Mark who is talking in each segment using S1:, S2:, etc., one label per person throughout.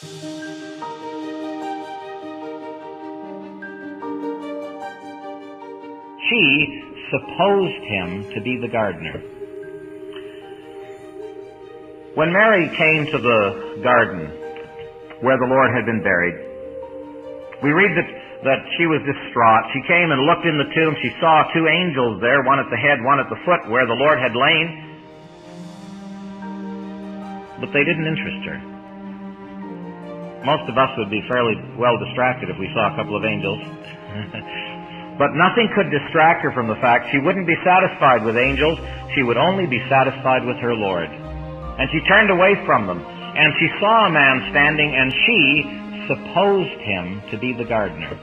S1: She supposed him to be the gardener. When Mary came to the garden where the Lord had been buried, we read that, that she was distraught. She came and looked in the tomb. She saw two angels there, one at the head, one at the foot, where the Lord had lain. But they didn't interest her. Most of us would be fairly well distracted if we saw a couple of angels. But nothing could distract her from the fact she wouldn't be satisfied with angels. She would only be satisfied with her Lord. And she turned away from them. And she saw a man standing, and she supposed him to be the gardener.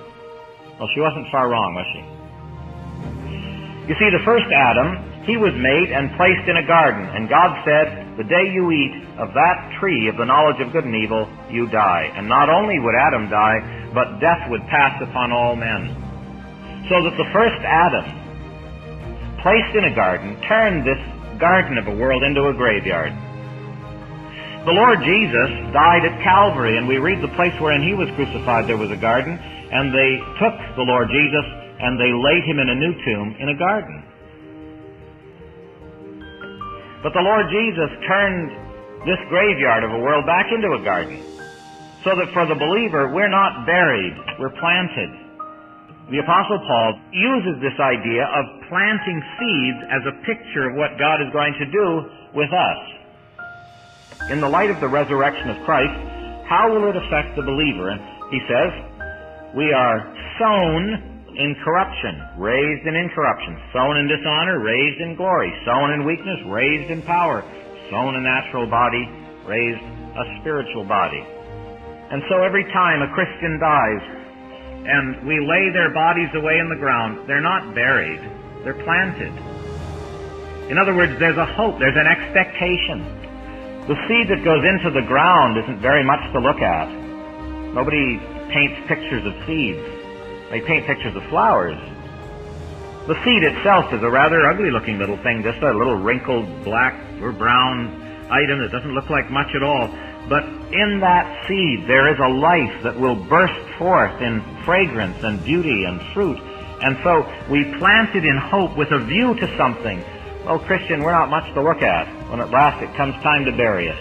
S1: Well, she wasn't far wrong, was she? You see, the first Adam, he was made and placed in a garden. And God said, The day you eat of that tree of the knowledge of good and evil, you die. And not only would Adam die, but death would pass upon all men. So that the first Adam, placed in a garden, turned this garden of a world into a graveyard. The Lord Jesus died at Calvary, and we read the place wherein he was crucified, there was a garden, and they took the Lord Jesus and they laid him in a new tomb in a garden. But the Lord Jesus turned this graveyard of a world back into a garden. So that for the believer, we're not buried, we're planted. The Apostle Paul uses this idea of planting seeds as a picture of what God is going to do with us. In the light of the resurrection of Christ, how will it affect the believer? And he says, we are sown in corruption, raised in incorruption, sown in dishonor, raised in glory, sown in weakness, raised in power, sown a natural body, raised a spiritual body. And so every time a Christian dies, and we lay their bodies away in the ground, they're not buried, they're planted. In other words, there's a hope, there's an expectation. The seed that goes into the ground isn't very much to look at. Nobody paints pictures of seeds. They paint pictures of flowers. The seed itself is a rather ugly looking little thing, just a little wrinkled black or brown item that doesn't look like much at all. But in that seed there is a life that will burst forth in fragrance and beauty and fruit. And so we plant it in hope with a view to something. Well, Christian, we're not much to look at when at last it comes time to bury us.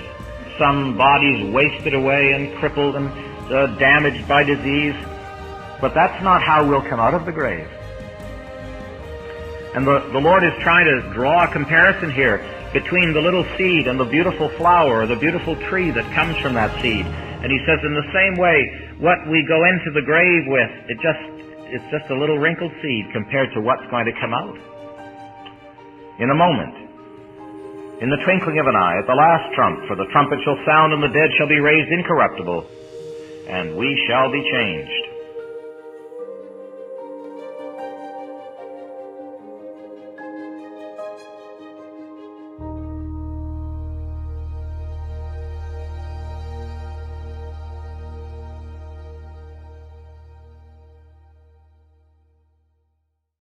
S1: Some bodies wasted away and crippled and uh, damaged by disease. But that's not how we'll come out of the grave. And the, the Lord is trying to draw a comparison here between the little seed and the beautiful flower the beautiful tree that comes from that seed. And he says in the same way, what we go into the grave with, it just, it's just a little wrinkled seed compared to what's going to come out. In a moment, in the twinkling of an eye, at the last trump, for the trumpet shall sound and the dead shall be raised incorruptible, and we shall be changed.